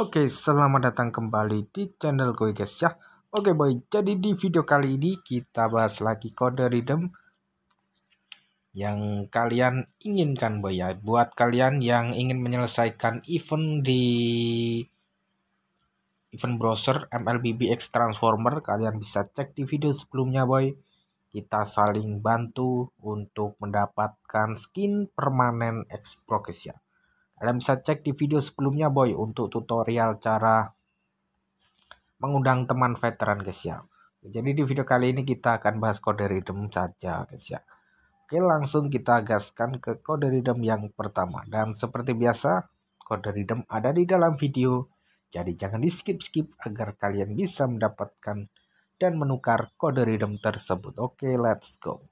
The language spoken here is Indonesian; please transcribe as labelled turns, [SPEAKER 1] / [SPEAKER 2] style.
[SPEAKER 1] Oke, selamat datang kembali di channel gue guys ya. Oke boy, jadi di video kali ini kita bahas lagi kode rhythm yang kalian inginkan boy ya. Buat kalian yang ingin menyelesaikan event di event browser MLBB X Transformer, kalian bisa cek di video sebelumnya boy. Kita saling bantu untuk mendapatkan skin permanen X ya. Kalian bisa cek di video sebelumnya boy untuk tutorial cara mengundang teman veteran guys ya. Jadi di video kali ini kita akan bahas kode rhythm saja guys ya. Oke langsung kita gaskan ke kode rhythm yang pertama. Dan seperti biasa kode rhythm ada di dalam video. Jadi jangan di skip-skip agar kalian bisa mendapatkan dan menukar kode rhythm tersebut. Oke let's go.